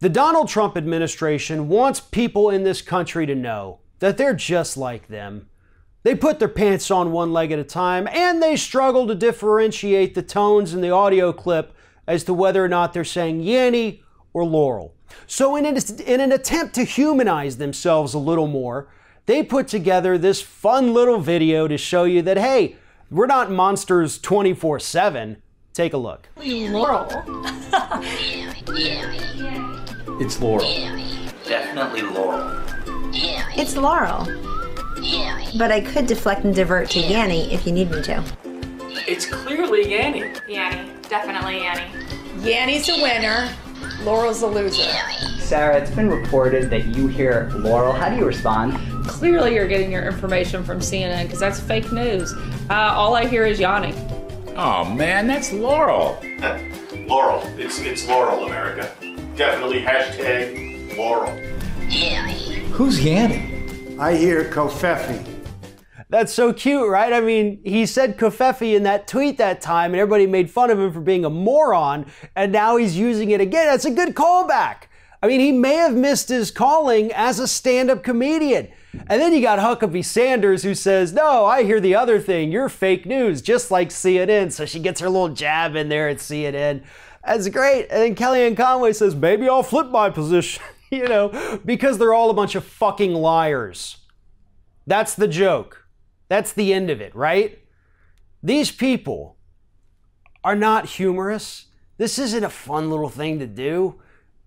The Donald Trump administration wants people in this country to know that they're just like them. They put their pants on one leg at a time and they struggle to differentiate the tones in the audio clip as to whether or not they're saying Yanny or Laurel. So, in an, in an attempt to humanize themselves a little more, they put together this fun little video to show you that, hey, we're not monsters 24 7. Take a look. Laurel. It's Laurel. Definitely Laurel. It's Laurel. But I could deflect and divert to Yanny if you need me to. It's clearly Yanny. Yanny. Definitely Yanny. Yanny's a winner. Laurel's a loser. Sarah, it's been reported that you hear Laurel. How do you respond? Clearly, you're getting your information from CNN because that's fake news. Uh, all I hear is Yanny. Oh man, that's Laurel. Laurel. It's it's Laurel, America. Definitely hashtag Laurel. Yanny. Who's Yanny? I hear Covfefe. That's so cute, right? I mean, he said Covfefe in that tweet that time, and everybody made fun of him for being a moron, and now he's using it again. That's a good callback. I mean, he may have missed his calling as a stand up comedian. And then you got Huckabee Sanders who says, No, I hear the other thing. You're fake news, just like CNN. So she gets her little jab in there at CNN. That's great. And then Kellyanne Conway says, Maybe I'll flip my position, you know, because they're all a bunch of fucking liars. That's the joke. That's the end of it, right? These people are not humorous. This isn't a fun little thing to do.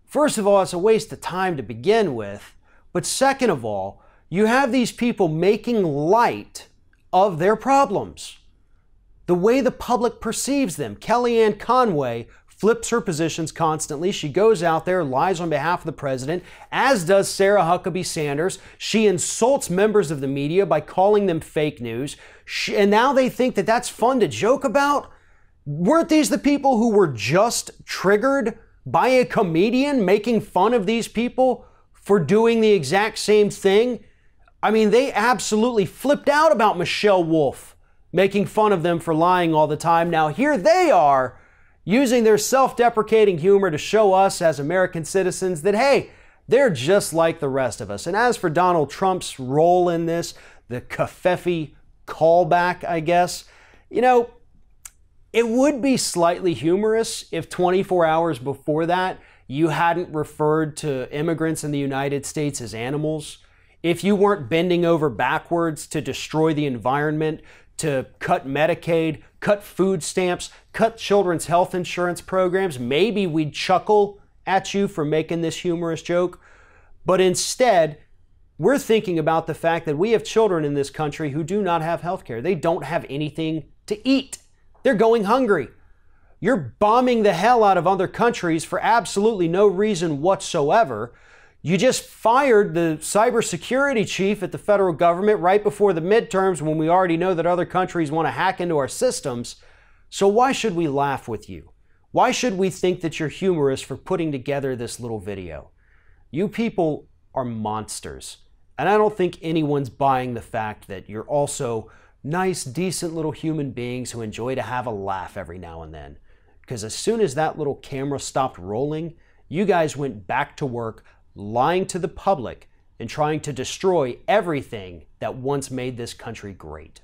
First of all, it's a waste of time to begin with. But second of all, you have these people making light of their problems. The way the public perceives them. Kellyanne Conway flips her positions constantly. She goes out there, lies on behalf of the president, as does Sarah Huckabee Sanders. She insults members of the media by calling them fake news. She, and now they think that that's fun to joke about? Weren't these the people who were just triggered by a comedian making fun of these people for doing the exact same thing? I mean, they absolutely flipped out about Michelle Wolf making fun of them for lying all the time. Now, here they are using their self deprecating humor to show us as American citizens that, hey, they're just like the rest of us. And as for Donald Trump's role in this, the Covfefe callback, I guess, you know, it would be slightly humorous if 24 hours before that you hadn't referred to immigrants in the United States as animals. If you weren't bending over backwards to destroy the environment, to cut Medicaid, cut food stamps, cut children's health insurance programs, maybe we'd chuckle at you for making this humorous joke. But instead, we're thinking about the fact that we have children in this country who do not have health care. They don't have anything to eat. They're going hungry. You're bombing the hell out of other countries for absolutely no reason whatsoever. You just fired the cybersecurity chief at the federal government right before the midterms when we already know that other countries want to hack into our systems. So why should we laugh with you? Why should we think that you're humorous for putting together this little video? You people are monsters. And I don't think anyone's buying the fact that you're also nice, decent little human beings who enjoy to have a laugh every now and then. Because as soon as that little camera stopped rolling, you guys went back to work lying to the public and trying to destroy everything that once made this country great.